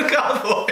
acabou.